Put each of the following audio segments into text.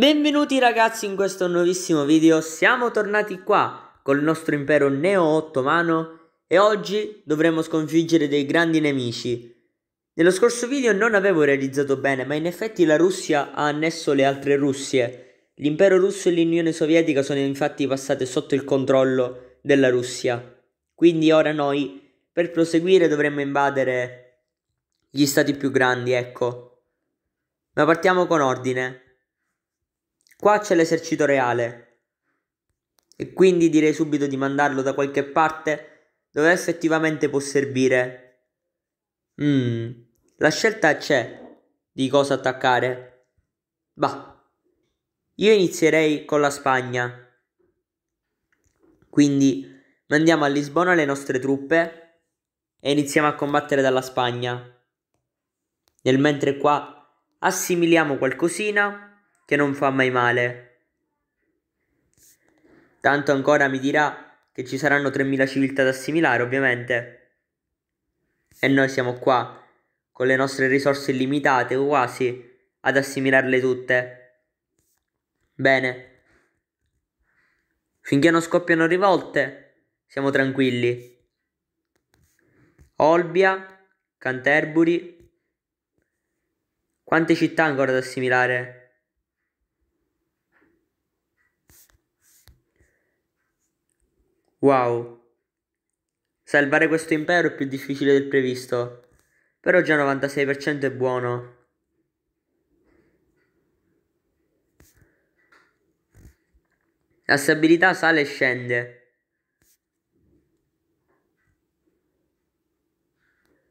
Benvenuti ragazzi in questo nuovissimo video, siamo tornati qua col nostro impero neo-ottomano e oggi dovremo sconfiggere dei grandi nemici. Nello scorso video non avevo realizzato bene, ma in effetti la Russia ha annesso le altre Russie. L'impero russo e l'Unione Sovietica sono infatti passate sotto il controllo della Russia. Quindi ora noi, per proseguire, dovremmo invadere gli stati più grandi, ecco. Ma partiamo con ordine. Qua c'è l'esercito reale e quindi direi subito di mandarlo da qualche parte dove effettivamente può servire. Mmm, la scelta c'è di cosa attaccare. Bah, io inizierei con la Spagna. Quindi mandiamo a Lisbona le nostre truppe e iniziamo a combattere dalla Spagna. Nel mentre qua assimiliamo qualcosina che non fa mai male. Tanto ancora mi dirà che ci saranno 3.000 civiltà da assimilare, ovviamente. E noi siamo qua, con le nostre risorse illimitate, quasi, ad assimilarle tutte. Bene. Finché non scoppiano rivolte, siamo tranquilli. Olbia, Canterbury. Quante città ancora da assimilare? Wow. Salvare questo impero è più difficile del previsto. Però già 96% è buono. La stabilità sale e scende.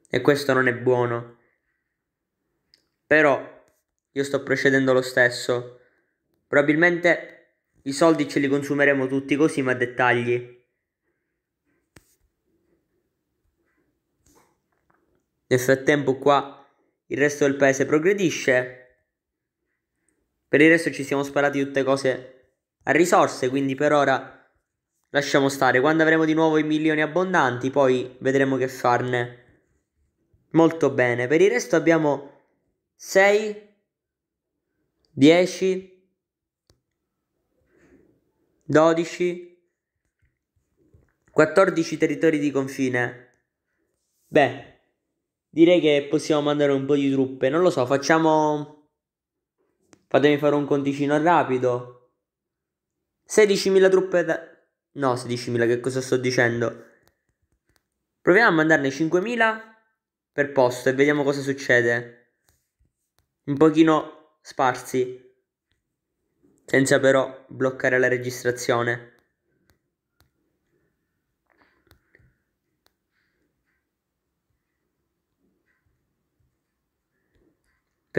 E questo non è buono. Però io sto procedendo lo stesso. Probabilmente i soldi ce li consumeremo tutti così, ma a dettagli. Nel frattempo qua il resto del paese progredisce. Per il resto ci siamo sparati tutte cose a risorse, quindi per ora lasciamo stare. Quando avremo di nuovo i milioni abbondanti, poi vedremo che farne. Molto bene. Per il resto abbiamo 6, 10, 12, 14 territori di confine. Beh, Direi che possiamo mandare un po' di truppe. Non lo so, facciamo... Fatemi fare un conticino rapido. 16.000 truppe da... No, 16.000, che cosa sto dicendo? Proviamo a mandarne 5.000 per posto e vediamo cosa succede. Un pochino sparsi. Senza però bloccare la registrazione.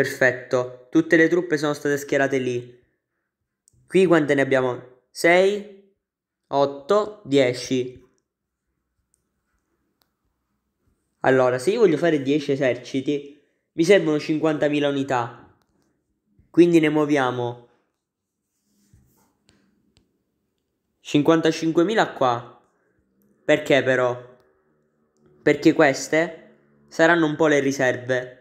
Perfetto, tutte le truppe sono state schierate lì. Qui quante ne abbiamo? 6, 8, 10. Allora, se io voglio fare 10 eserciti, mi servono 50.000 unità. Quindi ne muoviamo 55.000 qua. Perché però? Perché queste saranno un po' le riserve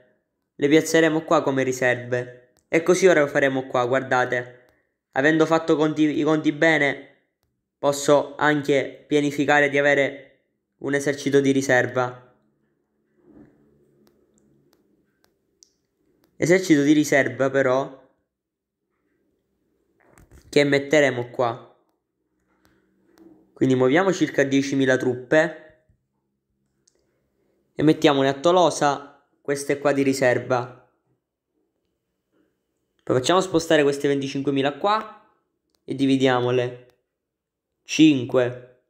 le piazzeremo qua come riserve. E così ora lo faremo qua, guardate. Avendo fatto conti, i conti bene, posso anche pianificare di avere un esercito di riserva. Esercito di riserva però che metteremo qua. Quindi muoviamo circa 10.000 truppe e mettiamone a Tolosa queste qua di riserva. Poi facciamo spostare queste 25.000 qua e dividiamole. 5,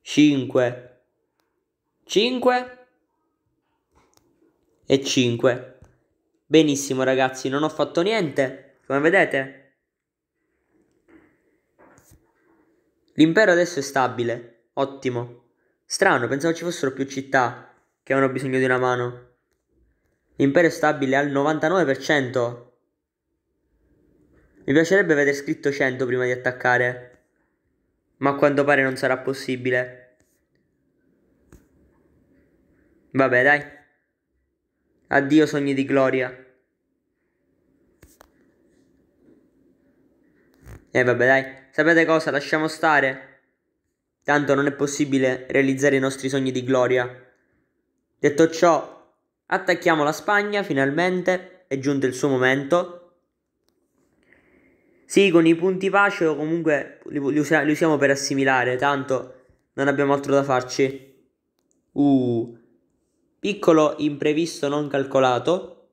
5, 5 e 5. Benissimo ragazzi, non ho fatto niente, come vedete. L'impero adesso è stabile, ottimo. Strano, pensavo ci fossero più città che hanno bisogno di una mano. L'impero è stabile al 99%. Mi piacerebbe vedere scritto 100 prima di attaccare. Ma a quanto pare non sarà possibile. Vabbè, dai. Addio sogni di gloria. E eh, vabbè dai, sapete cosa? Lasciamo stare. Tanto non è possibile realizzare i nostri sogni di gloria. Detto ciò, attacchiamo la Spagna finalmente, è giunto il suo momento. Sì, con i punti pace o comunque li, li, usa, li usiamo per assimilare, tanto non abbiamo altro da farci. Uh, piccolo imprevisto non calcolato.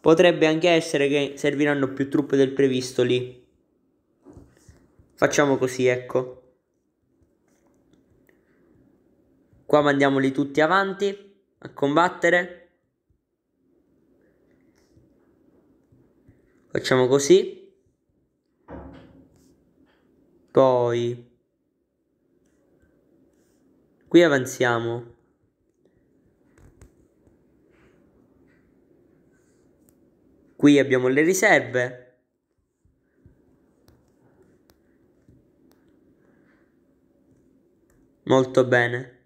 Potrebbe anche essere che serviranno più truppe del previsto lì. Facciamo così, ecco. Qua mandiamoli tutti avanti a combattere. Facciamo così. Poi qui avanziamo. Qui abbiamo le riserve. Molto bene.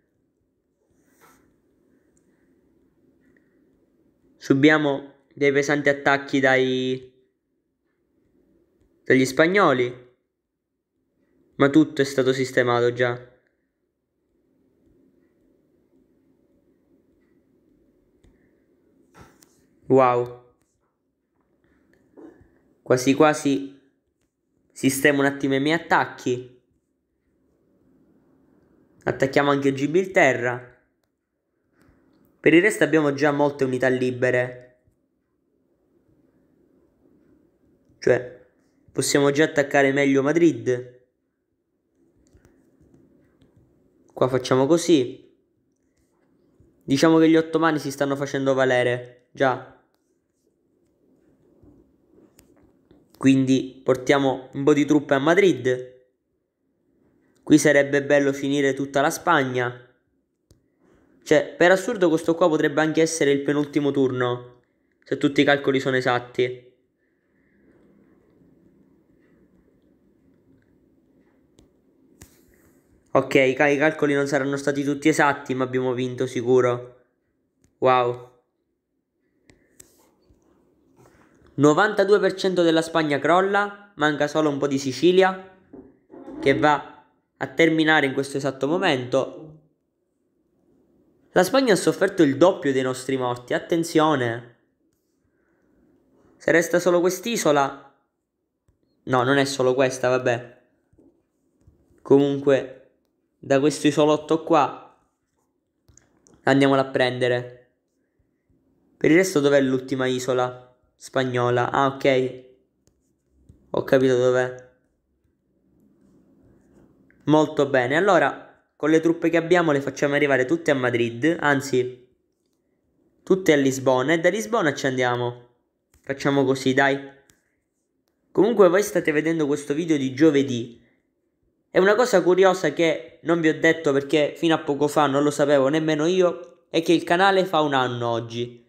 Subiamo dei pesanti attacchi dai dagli spagnoli. Ma tutto è stato sistemato già. Wow. Quasi quasi sistemo un attimo i miei attacchi. Attacchiamo anche Gibilterra. Per il resto abbiamo già molte unità libere. Cioè, possiamo già attaccare meglio Madrid. Qua facciamo così. Diciamo che gli ottomani si stanno facendo valere. Già. Quindi portiamo un po' di truppe a Madrid. Qui sarebbe bello finire tutta la Spagna. Cioè, per assurdo questo qua potrebbe anche essere il penultimo turno. Se tutti i calcoli sono esatti. Ok, i calcoli non saranno stati tutti esatti, ma abbiamo vinto sicuro. Wow. 92% della Spagna crolla, manca solo un po' di Sicilia che va a terminare in questo esatto momento. La Spagna ha sofferto il doppio dei nostri morti, attenzione. Se resta solo quest'isola... No, non è solo questa, vabbè. Comunque, da questo isolotto qua andiamola a prendere. Per il resto dov'è l'ultima isola? Spagnola. Ah, ok. Ho capito dov'è. Molto bene. Allora, con le truppe che abbiamo le facciamo arrivare tutte a Madrid. Anzi, tutte a Lisbona. E da Lisbona ci andiamo. Facciamo così, dai. Comunque voi state vedendo questo video di giovedì. E una cosa curiosa che non vi ho detto perché fino a poco fa non lo sapevo nemmeno io è che il canale fa un anno oggi.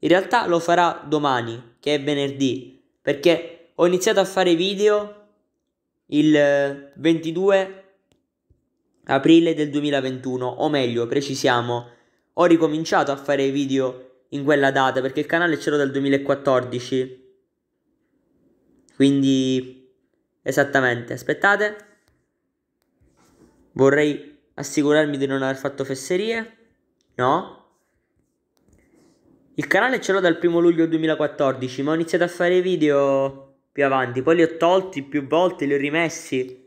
In realtà lo farà domani, che è venerdì, perché ho iniziato a fare video il 22 aprile del 2021, o meglio, precisiamo, ho ricominciato a fare video in quella data perché il canale ce l'ho dal 2014. Quindi esattamente, aspettate. Vorrei assicurarmi di non aver fatto fesserie. No? Il canale ce l'ho dal primo luglio 2014, ma ho iniziato a fare video più avanti. Poi li ho tolti più volte, li ho rimessi.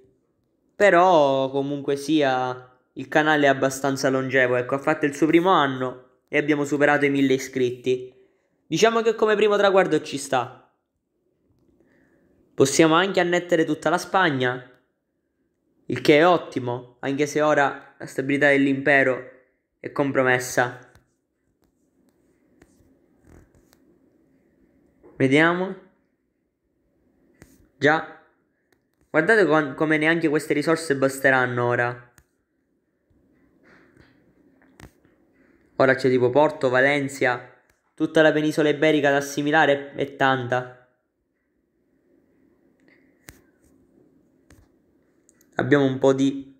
Però comunque sia, il canale è abbastanza longevo. Ecco, ha fatto il suo primo anno e abbiamo superato i 1000 iscritti. Diciamo che come primo traguardo ci sta. Possiamo anche annettere tutta la Spagna, il che è ottimo, anche se ora la stabilità dell'impero è compromessa. Vediamo. Già. Guardate com come neanche queste risorse basteranno ora. Ora c'è tipo Porto, Valencia. Tutta la penisola iberica da assimilare è tanta. Abbiamo un po' di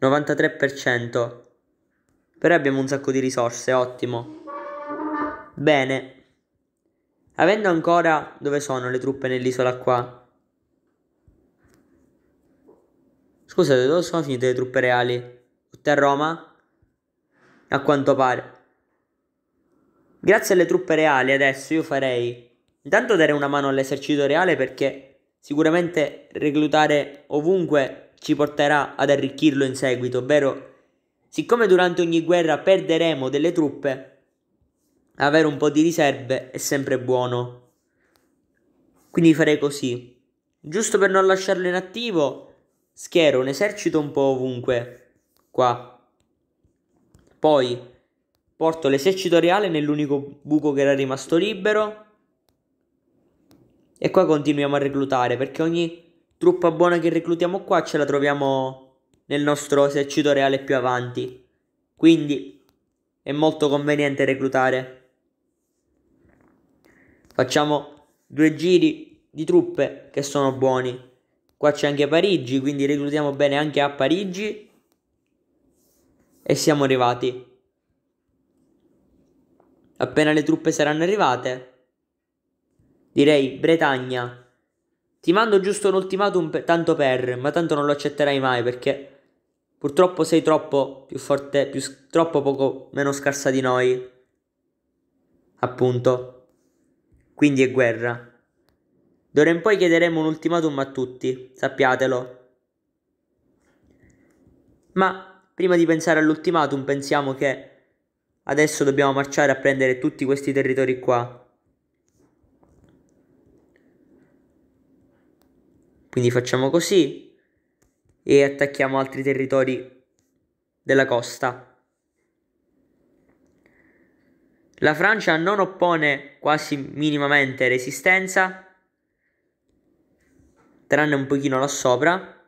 93%. Però abbiamo un sacco di risorse, ottimo. Bene. Avendo ancora... Dove sono le truppe nell'isola qua? Scusate, dove sono finite le truppe reali? Tutte a Roma? A quanto pare. Grazie alle truppe reali adesso io farei... Intanto dare una mano all'esercito reale perché sicuramente reclutare ovunque ci porterà ad arricchirlo in seguito, ovvero siccome durante ogni guerra perderemo delle truppe, avere un po' di riserve è sempre buono. Quindi farei così. Giusto per non lasciarlo inattivo, schiero un esercito un po' ovunque. Qua. Poi porto l'esercito reale nell'unico buco che era rimasto libero. E qua continuiamo a reclutare perché ogni truppa buona che reclutiamo qua ce la troviamo nel nostro esercito reale più avanti. Quindi è molto conveniente reclutare. Facciamo due giri di truppe che sono buoni. Qua c'è anche Parigi, quindi reclutiamo bene anche a Parigi. E siamo arrivati. Appena le truppe saranno arrivate, direi Bretagna. Ti mando giusto un ultimatum per, tanto per, ma tanto non lo accetterai mai perché purtroppo sei troppo più forte, più, troppo poco meno scarsa di noi. Appunto quindi è guerra. D'ora in poi chiederemo un ultimatum a tutti, sappiatelo. Ma prima di pensare all'ultimatum pensiamo che adesso dobbiamo marciare a prendere tutti questi territori qua. Quindi facciamo così e attacchiamo altri territori della costa. La Francia non oppone quasi minimamente resistenza, tranne un pochino là sopra.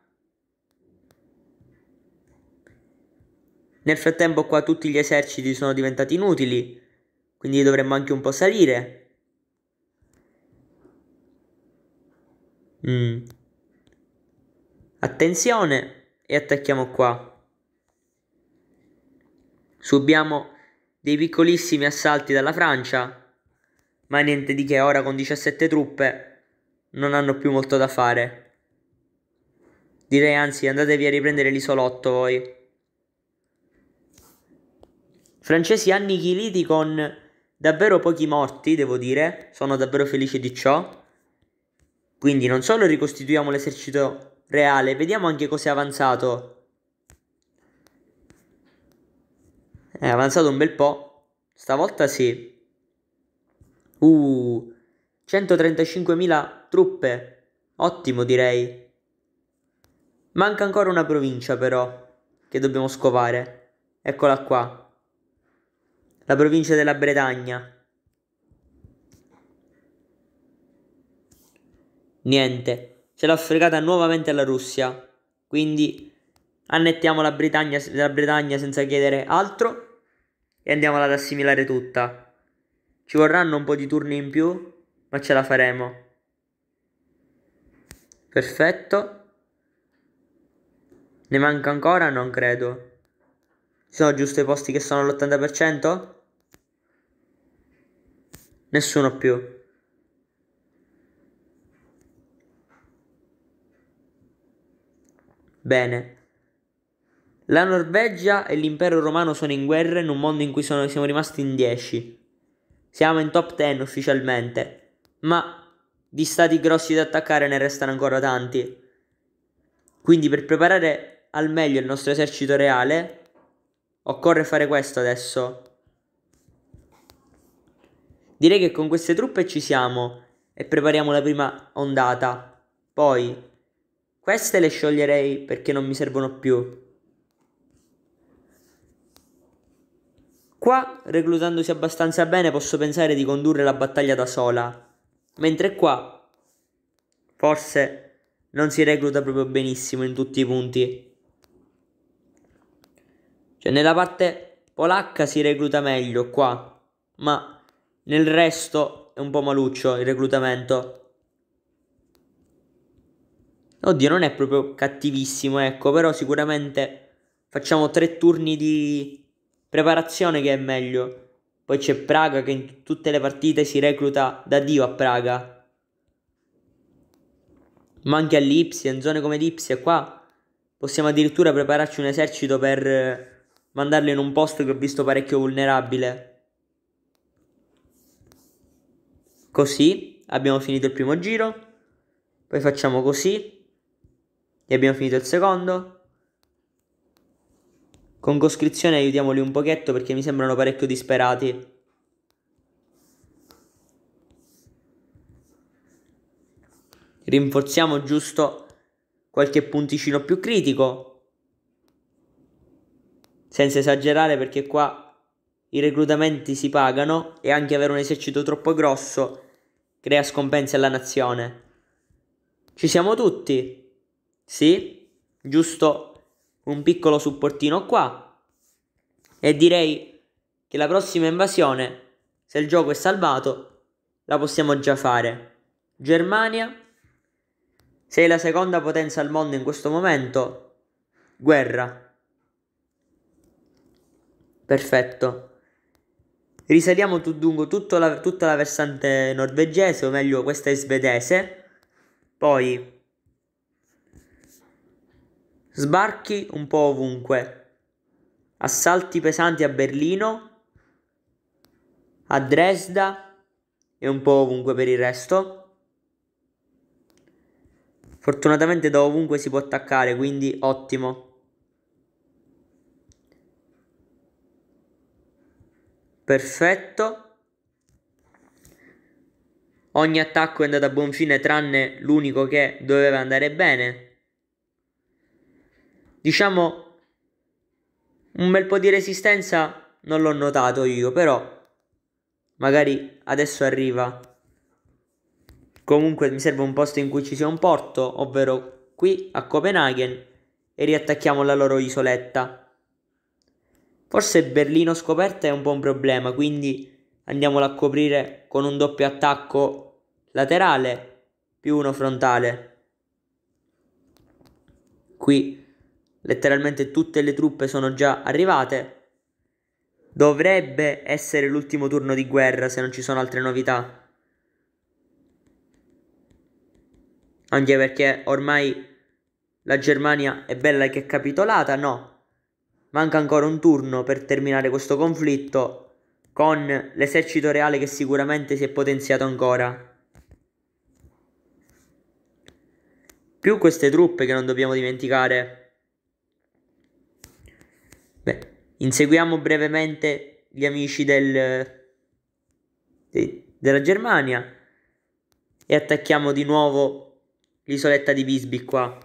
Nel frattempo qua tutti gli eserciti sono diventati inutili, quindi dovremmo anche un po' salire. Mm. Attenzione e attacchiamo qua. Subiamo dei piccolissimi assalti dalla Francia, ma niente di che, ora con 17 truppe non hanno più molto da fare. Direi anzi andatevi a riprendere l'isolotto voi. Francesi annichiliti con davvero pochi morti, devo dire, sono davvero felice di ciò. Quindi non solo ricostituiamo l'esercito reale, vediamo anche cosa è avanzato È avanzato un bel po'. Stavolta sì. Uh, 135.000 truppe. Ottimo direi. Manca ancora una provincia però, che dobbiamo scovare. Eccola qua. La provincia della Bretagna. Niente. Ce l'ha fregata nuovamente alla Russia. Quindi annettiamo la Bretagna, la Bretagna senza chiedere altro e andiamola ad assimilare tutta. Ci vorranno un po' di turni in più, ma ce la faremo. Perfetto. Ne manca ancora? Non credo. Ci sono giusto i posti che sono all'80%? Nessuno più. Bene. La Norvegia e l'impero romano sono in guerra in un mondo in cui sono, siamo rimasti in 10. Siamo in top 10 ufficialmente, ma di stati grossi da attaccare ne restano ancora tanti. Quindi per preparare al meglio il nostro esercito reale, occorre fare questo adesso. Direi che con queste truppe ci siamo e prepariamo la prima ondata. Poi, queste le scioglierei perché non mi servono più. Qua, reclutandosi abbastanza bene, posso pensare di condurre la battaglia da sola. Mentre qua, forse non si recluta proprio benissimo in tutti i punti. Cioè, nella parte polacca si recluta meglio qua, ma nel resto è un po' maluccio il reclutamento. Oddio, non è proprio cattivissimo, ecco, però sicuramente facciamo tre turni di preparazione che è meglio. Poi c'è Praga che in tutte le partite si recluta da Dio a Praga. Ma anche all'Ipsia, in zone come l'Ipsia qua possiamo addirittura prepararci un esercito per eh, mandarlo in un posto che ho visto parecchio vulnerabile. Così abbiamo finito il primo giro. Poi facciamo così. E abbiamo finito il secondo. Con coscrizione aiutiamoli un pochetto perché mi sembrano parecchio disperati. Rinforziamo giusto qualche punticino più critico. Senza esagerare perché qua i reclutamenti si pagano e anche avere un esercito troppo grosso crea scompensi alla nazione. Ci siamo tutti? Sì? Giusto un piccolo supportino qua e direi che la prossima invasione, se il gioco è salvato, la possiamo già fare. Germania, sei la seconda potenza al mondo in questo momento, guerra. Perfetto. Risaliamo dunque la, tutta la versante norvegese, o meglio questa è svedese. Poi Sbarchi un po' ovunque. Assalti pesanti a Berlino, a Dresda e un po' ovunque per il resto. Fortunatamente da ovunque si può attaccare, quindi ottimo. Perfetto. Ogni attacco è andato a buon fine tranne l'unico che doveva andare bene diciamo un bel po' di resistenza non l'ho notato io, però magari adesso arriva. Comunque mi serve un posto in cui ci sia un porto, ovvero qui a Copenaghen e riattacchiamo la loro isoletta. Forse Berlino scoperta è un po' un problema, quindi andiamola a coprire con un doppio attacco laterale più uno frontale. Qui letteralmente tutte le truppe sono già arrivate. Dovrebbe essere l'ultimo turno di guerra se non ci sono altre novità. Anche perché ormai la Germania è bella che è capitolata, no. Manca ancora un turno per terminare questo conflitto con l'esercito reale che sicuramente si è potenziato ancora. Più queste truppe che non dobbiamo dimenticare Beh, inseguiamo brevemente gli amici del, de, della Germania e attacchiamo di nuovo l'isoletta di Visby qua.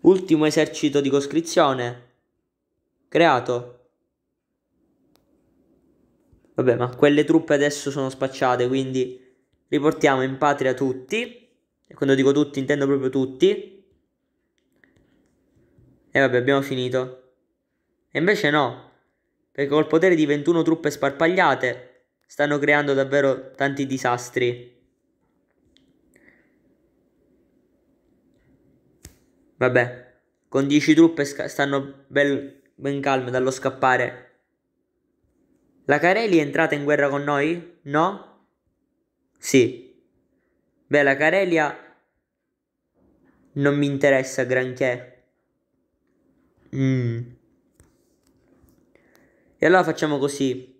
Ultimo esercito di coscrizione creato. Vabbè, ma quelle truppe adesso sono spacciate, quindi riportiamo in patria tutti. E quando dico tutti intendo proprio tutti. E vabbè, abbiamo finito. E invece no, perché col potere di 21 truppe sparpagliate stanno creando davvero tanti disastri. Vabbè, con 10 truppe stanno bel, ben calme dallo scappare. La Carelia è entrata in guerra con noi? No? Sì. Beh, la Carelia non mi interessa granché. Mm. E allora facciamo così.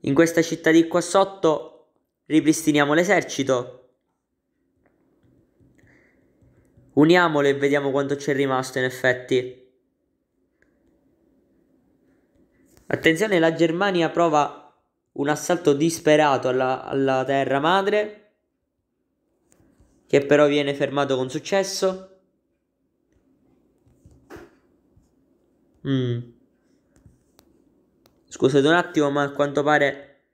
In questa città di qua sotto ripristiniamo l'esercito. Uniamolo e vediamo quanto c'è rimasto in effetti. Attenzione, la Germania prova un assalto disperato alla, alla terra madre, che però viene fermato con successo. Mm. Scusate un attimo, ma a quanto pare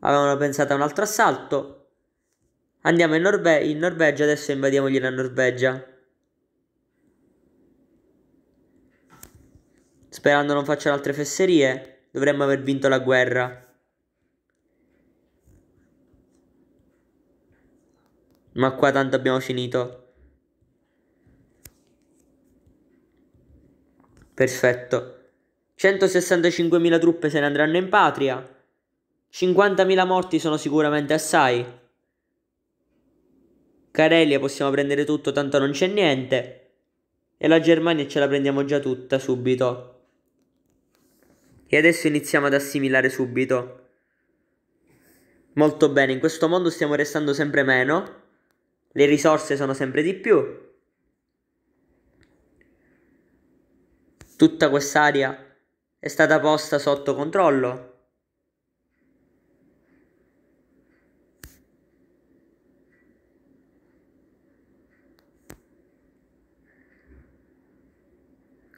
avevano pensato a un altro assalto. Andiamo in, Norve in Norvegia, adesso invadiamogli la Norvegia. Sperando non facciano altre fesserie, dovremmo aver vinto la guerra. Ma qua tanto abbiamo finito. Perfetto. 165.000 truppe se ne andranno in patria. 50.000 morti sono sicuramente assai. Carelia possiamo prendere tutto, tanto non c'è niente. E la Germania ce la prendiamo già tutta subito. E adesso iniziamo ad assimilare subito. Molto bene, in questo mondo stiamo restando sempre meno. Le risorse sono sempre di più. Tutta quest'area è stata posta sotto controllo.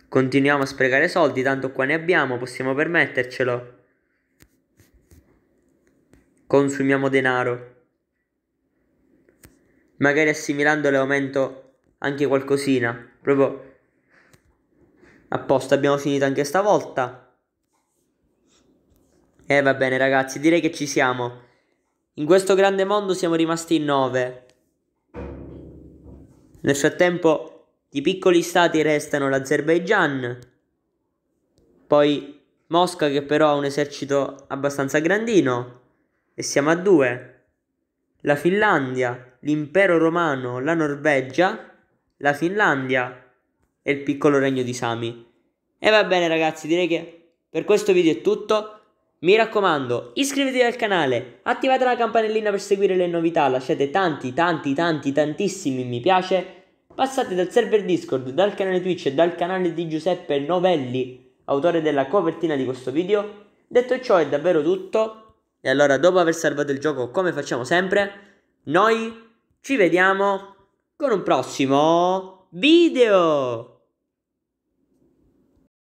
Continuiamo a sprecare soldi, tanto qua ne abbiamo, possiamo permettercelo. Consumiamo denaro. Magari assimilandole aumento anche qualcosina. Proprio apposta, abbiamo finito anche stavolta. E eh, va bene ragazzi, direi che ci siamo. In questo grande mondo siamo rimasti in nove. Nel frattempo di piccoli stati restano l'Azerbaigian, poi Mosca che però ha un esercito abbastanza grandino e siamo a due, la Finlandia, l'impero romano, la Norvegia, la Finlandia e il piccolo regno di Sami. E va bene ragazzi, direi che per questo video è tutto. Mi raccomando, iscrivetevi al canale, attivate la campanellina per seguire le novità, lasciate tanti, tanti, tanti, tantissimi mi piace Passate dal server Discord, dal canale Twitch e dal canale di Giuseppe Novelli, autore della copertina di questo video. Detto ciò è davvero tutto. E allora dopo aver salvato il gioco come facciamo sempre, noi ci vediamo con un prossimo video.